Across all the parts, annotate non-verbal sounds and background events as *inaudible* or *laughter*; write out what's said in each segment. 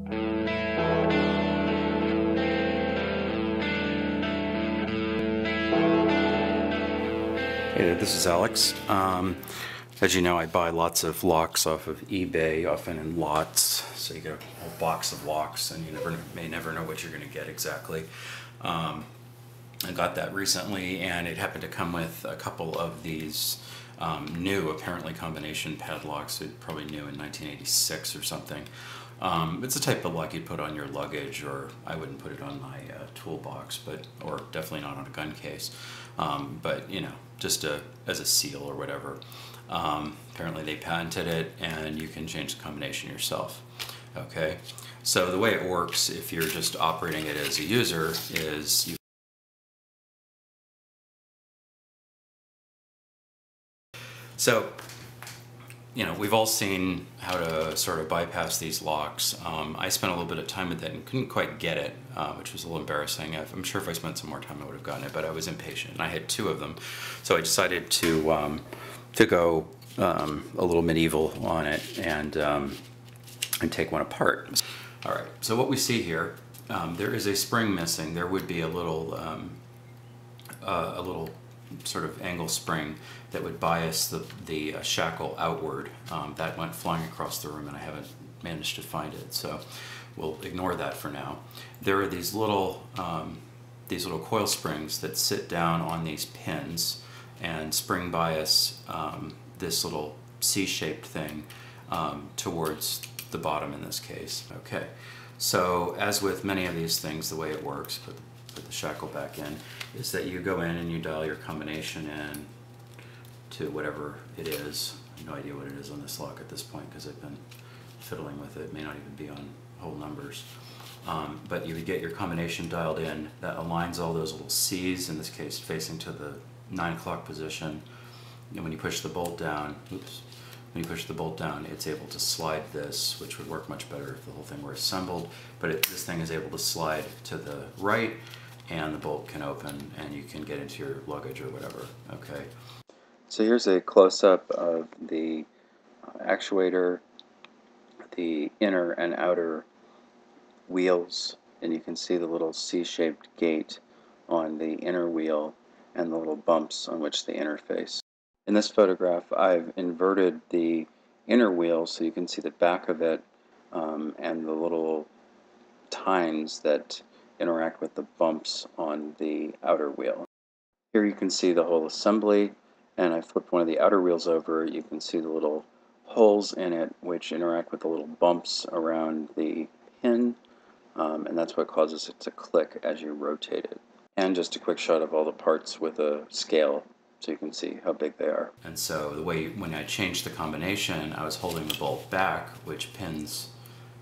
Hey, this is Alex. Um, as you know, I buy lots of locks off of eBay, often in lots. So you get a whole box of locks, and you never may never know what you're going to get exactly. Um, I got that recently, and it happened to come with a couple of these um, new, apparently combination padlocks. Probably new in 1986 or something. Um, it's a type of lock you'd put on your luggage, or I wouldn't put it on my uh, toolbox, but or definitely not on a gun case. Um, but you know, just a, as a seal or whatever. Um, apparently they patented it and you can change the combination yourself. Okay, so the way it works if you're just operating it as a user is you So, you know, we've all seen how to sort of bypass these locks. Um, I spent a little bit of time with it and couldn't quite get it, uh, which was a little embarrassing. I'm sure if I spent some more time I would have gotten it, but I was impatient and I had two of them. So I decided to, um, to go um, a little medieval on it and, um, and take one apart. All right, so what we see here, um, there is a spring missing. There would be a little, um, uh, a little sort of angle spring that would bias the, the uh, shackle outward. Um, that went flying across the room and I haven't managed to find it, so we'll ignore that for now. There are these little, um, these little coil springs that sit down on these pins and spring bias um, this little C-shaped thing um, towards the bottom in this case. Okay, so as with many of these things, the way it works, put the, put the shackle back in, is that you go in and you dial your combination in to whatever it is. I have no idea what it is on this lock at this point because I've been fiddling with it. It may not even be on whole numbers. Um, but you would get your combination dialed in that aligns all those little C's, in this case facing to the 9 o'clock position. And when you push the bolt down, oops, when you push the bolt down, it's able to slide this, which would work much better if the whole thing were assembled. But it, this thing is able to slide to the right, and the bolt can open, and you can get into your luggage or whatever. Okay. So here's a close-up of the uh, actuator, the inner and outer wheels, and you can see the little C-shaped gate on the inner wheel and the little bumps on which they interface. In this photograph, I've inverted the inner wheel so you can see the back of it um, and the little tines that interact with the bumps on the outer wheel. Here you can see the whole assembly and I flipped one of the outer wheels over, you can see the little holes in it which interact with the little bumps around the pin, um, and that's what causes it to click as you rotate it. And just a quick shot of all the parts with a scale so you can see how big they are. And so the way, when I changed the combination, I was holding the bolt back, which pins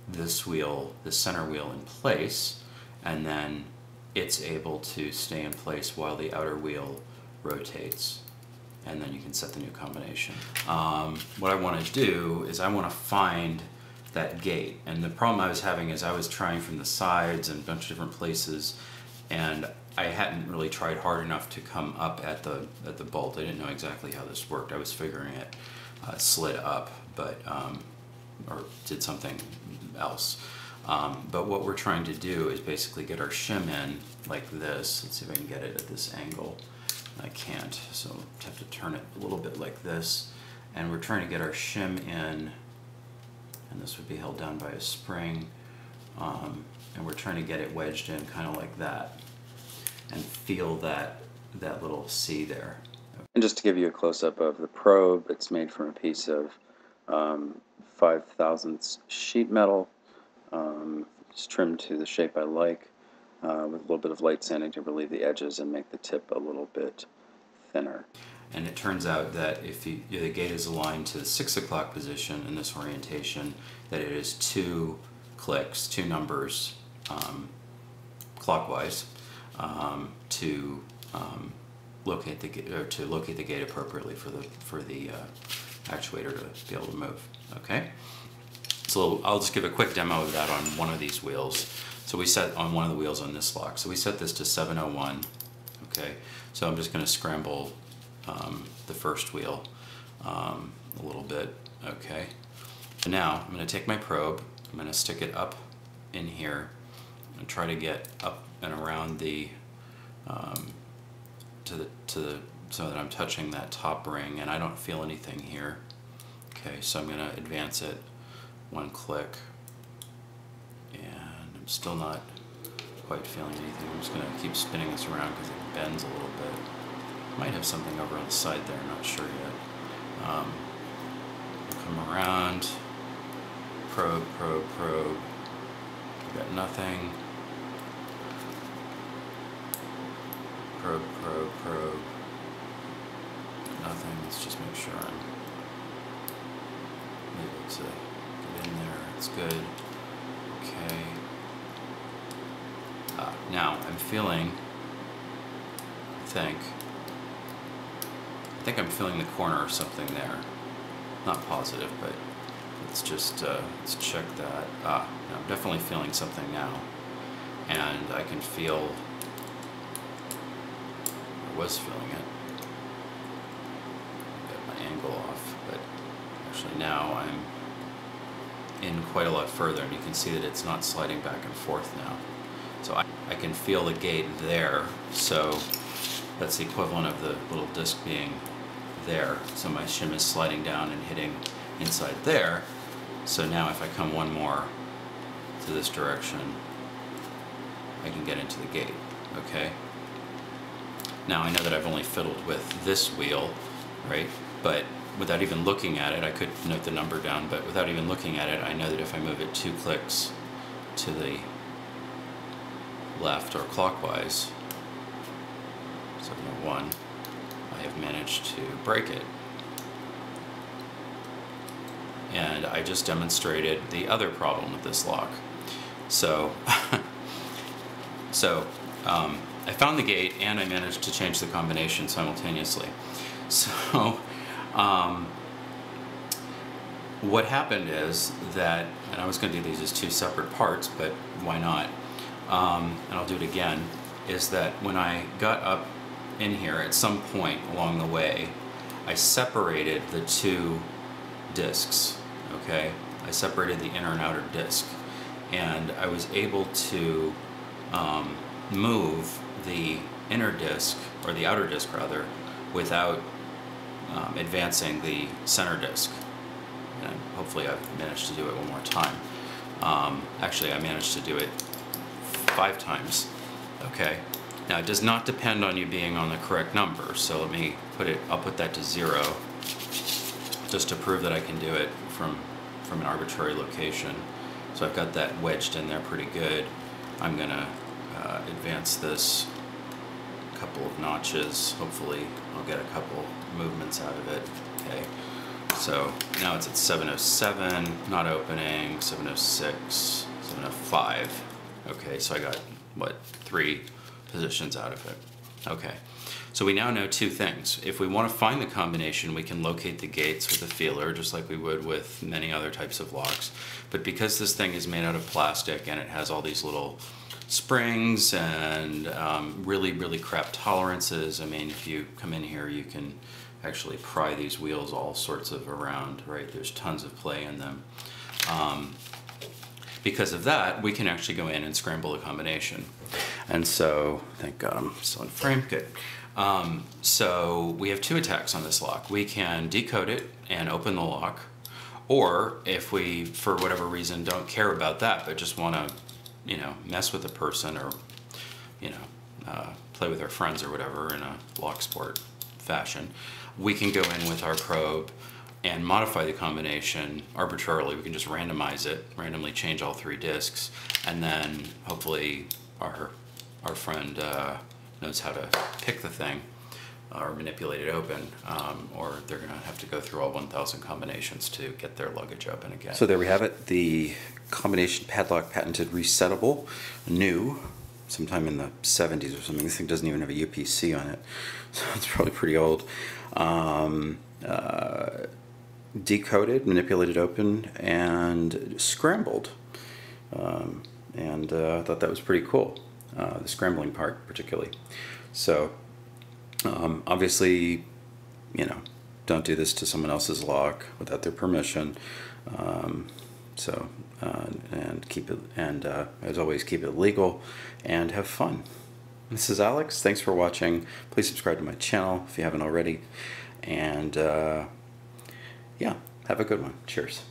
this wheel, the center wheel in place, and then it's able to stay in place while the outer wheel rotates and then you can set the new combination. Um, what I want to do is I want to find that gate and the problem I was having is I was trying from the sides and a bunch of different places and I hadn't really tried hard enough to come up at the at the bolt. I didn't know exactly how this worked. I was figuring it uh, slid up, but um, or did something else. Um, but what we're trying to do is basically get our shim in like this. Let's see if I can get it at this angle. I can't, so I have to turn it a little bit like this. And we're trying to get our shim in, and this would be held down by a spring. Um, and we're trying to get it wedged in kind of like that and feel that, that little C there. And just to give you a close-up of the probe, it's made from a piece of um, 5 thousandths sheet metal. Um, it's trimmed to the shape I like uh, with a little bit of light sanding to relieve the edges and make the tip a little bit thinner. And it turns out that if you, the gate is aligned to the 6 o'clock position in this orientation, that it is two clicks, two numbers um, clockwise um, to um, locate the or to locate the gate appropriately for the for the uh, actuator to be able to move. Okay, so I'll just give a quick demo of that on one of these wheels. So we set on one of the wheels on this lock. So we set this to 701. Okay, so I'm just going to scramble um, the first wheel um, a little bit. Okay, so now I'm going to take my probe. I'm going to stick it up in here and try to get up and around the um, to the to the so that I'm touching that top ring and I don't feel anything here. Okay, so I'm gonna advance it one click and I'm still not quite feeling anything. I'm just gonna keep spinning this around because it bends a little bit. Might have something over on the side there, not sure yet. Um, come around, probe, probe, probe. Got nothing. Probe, probe, probe. Nothing. Let's just make sure I'm able to It's good. Okay. Uh, now I'm feeling. I think. I think I'm feeling the corner or something there. Not positive, but let's just uh, let's check that. Ah, no, I'm definitely feeling something now, and I can feel. I was feeling it. Get my angle off, but actually now I'm in quite a lot further, and you can see that it's not sliding back and forth now. So I, I can feel the gate there. So that's the equivalent of the little disc being there. So my shim is sliding down and hitting inside there. So now if I come one more to this direction, I can get into the gate, okay? Now I know that I've only fiddled with this wheel, right? But without even looking at it, I could note the number down, but without even looking at it, I know that if I move it two clicks to the left or clockwise, so one, I have managed to break it. And I just demonstrated the other problem with this lock. So, *laughs* so um, I found the gate and I managed to change the combination simultaneously. *laughs* So, um, what happened is that, and I was going to do these as two separate parts, but why not? Um, and I'll do it again, is that when I got up in here at some point along the way, I separated the two discs, okay? I separated the inner and outer disc. And I was able to um, move the inner disc, or the outer disc rather, without um, advancing the center disc. And hopefully I've managed to do it one more time. Um, actually, I managed to do it five times, okay? Now it does not depend on you being on the correct number, so let me put it, I'll put that to zero, just to prove that I can do it from, from an arbitrary location. So I've got that wedged in there pretty good. I'm gonna uh, advance this a couple of notches. Hopefully I'll get a couple movements out of it. Okay, so now it's at 707, not opening, 706, 705. Okay, so I got, what, three positions out of it. Okay, so we now know two things. If we want to find the combination, we can locate the gates with a feeler, just like we would with many other types of locks. But because this thing is made out of plastic and it has all these little springs and um, really, really crap tolerances, I mean, if you come in here, you can actually pry these wheels all sorts of around, right? There's tons of play in them. Um, because of that, we can actually go in and scramble the combination. And so, thank God I'm still in frame, good. Um, so we have two attacks on this lock. We can decode it and open the lock, or if we, for whatever reason, don't care about that, but just want to, you know, mess with a person or, you know, uh, play with our friends or whatever in a lock sport fashion, we can go in with our probe and modify the combination arbitrarily. We can just randomize it, randomly change all three discs, and then hopefully our our friend uh, knows how to pick the thing or manipulate it open, um, or they're going to have to go through all 1,000 combinations to get their luggage open again. So there we have it, the combination padlock patented resettable, new, sometime in the 70s or something. This thing doesn't even have a UPC on it, *laughs* so it's probably pretty old. Um, uh, decoded, manipulated open, and scrambled. Um, and uh, I thought that was pretty cool, uh, the scrambling part particularly. So um, obviously, you know, don't do this to someone else's lock without their permission. Um, So, uh, and keep it, and uh, as always, keep it legal and have fun. This is Alex. Thanks for watching. Please subscribe to my channel if you haven't already. And uh, yeah, have a good one. Cheers.